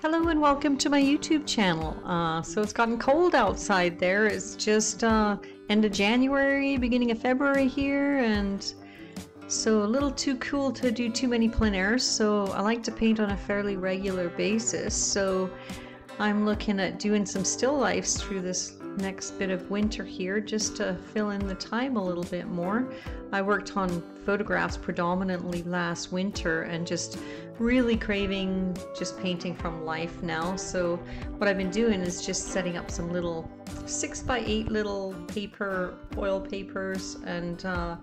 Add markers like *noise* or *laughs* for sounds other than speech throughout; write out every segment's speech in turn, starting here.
Hello and welcome to my YouTube channel. Uh, so it's gotten cold outside there. It's just uh, end of January, beginning of February here, and so a little too cool to do too many plein airs. So I like to paint on a fairly regular basis. So I'm looking at doing some still lifes through this next bit of winter here just to fill in the time a little bit more. I worked on photographs predominantly last winter and just really craving just painting from life now. So what I've been doing is just setting up some little six by eight little paper, oil papers and uh,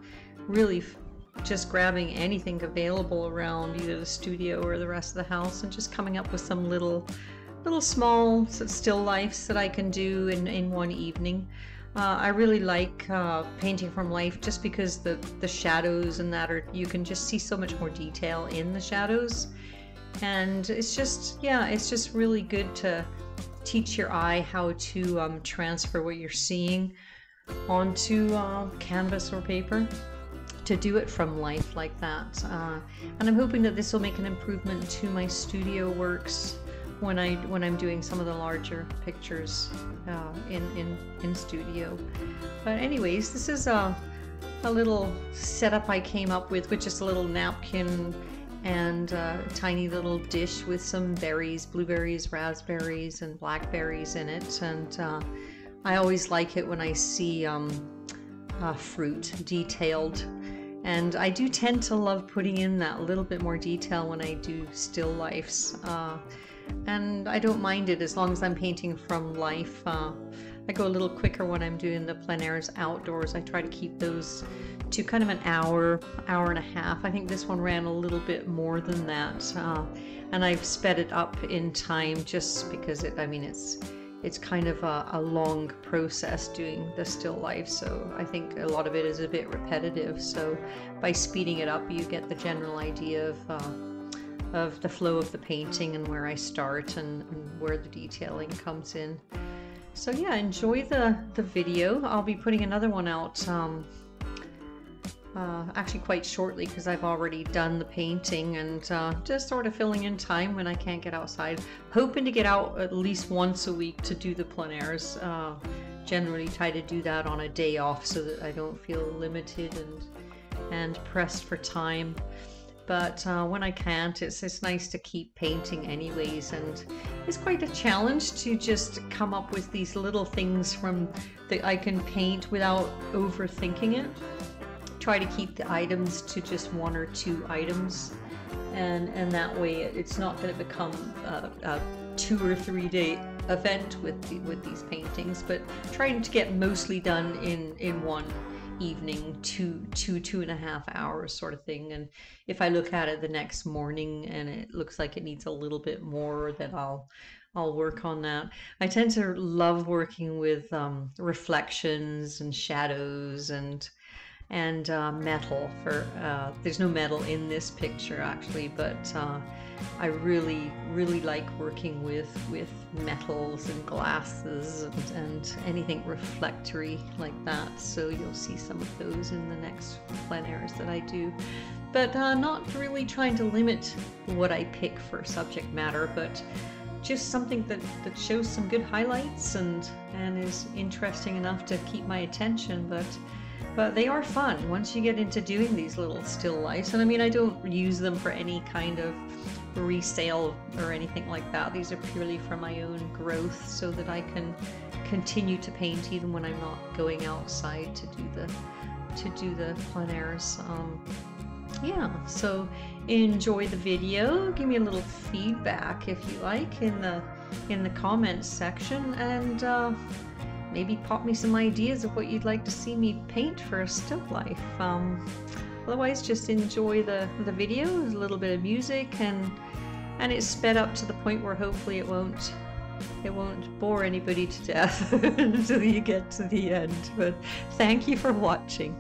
really just grabbing anything available around either the studio or the rest of the house and just coming up with some little little small still lifes that I can do in, in one evening. Uh, I really like uh, painting from life just because the, the shadows and that are, you can just see so much more detail in the shadows. And it's just, yeah, it's just really good to teach your eye how to um, transfer what you're seeing onto uh, canvas or paper to do it from life like that. Uh, and I'm hoping that this will make an improvement to my studio works when I when I'm doing some of the larger pictures uh, in in in studio. But anyways, this is a a little setup I came up with with just a little napkin and a tiny little dish with some berries, blueberries, raspberries, and blackberries in it. And uh, I always like it when I see um, uh, fruit detailed. And I do tend to love putting in that little bit more detail when I do still lifes. Uh, and I don't mind it as long as I'm painting from life. Uh, I go a little quicker when I'm doing the plein airs outdoors. I try to keep those to kind of an hour, hour and a half. I think this one ran a little bit more than that, uh, and I've sped it up in time just because it. I mean, it's it's kind of a, a, long process doing the still life, so I think a lot of it is a bit repetitive. So by speeding it up, you get the general idea of. Uh, of the flow of the painting and where I start and, and where the detailing comes in. So yeah, enjoy the, the video. I'll be putting another one out um, uh, actually quite shortly because I've already done the painting and uh, just sort of filling in time when I can't get outside. Hoping to get out at least once a week to do the plein airs. Uh, generally try to do that on a day off so that I don't feel limited and and pressed for time but uh, when I can't, it's, it's nice to keep painting anyways. And it's quite a challenge to just come up with these little things from that I can paint without overthinking it. Try to keep the items to just one or two items. And, and that way it's not going to become a, a two or three day event with the, with these paintings, but trying to get mostly done in, in one evening two two two and a half hours sort of thing and if i look at it the next morning and it looks like it needs a little bit more then i'll i'll work on that i tend to love working with um, reflections and shadows and and uh, metal for uh, there's no metal in this picture actually but uh, I really really like working with with metals and glasses and, and anything reflectory like that so you'll see some of those in the next plein airs that I do. But uh, not really trying to limit what I pick for subject matter but just something that, that shows some good highlights and and is interesting enough to keep my attention but but they are fun once you get into doing these little still lifes. And I mean, I don't use them for any kind of resale or anything like that. These are purely for my own growth so that I can continue to paint even when I'm not going outside to do the to do the plein airs. Um, yeah, so enjoy the video. Give me a little feedback if you like in the in the comments section and uh, maybe pop me some ideas of what you'd like to see me paint for a still life. Um, otherwise, just enjoy the, the video, There's a little bit of music, and and it's sped up to the point where hopefully it won't it won't bore anybody to death *laughs* until you get to the end. But thank you for watching.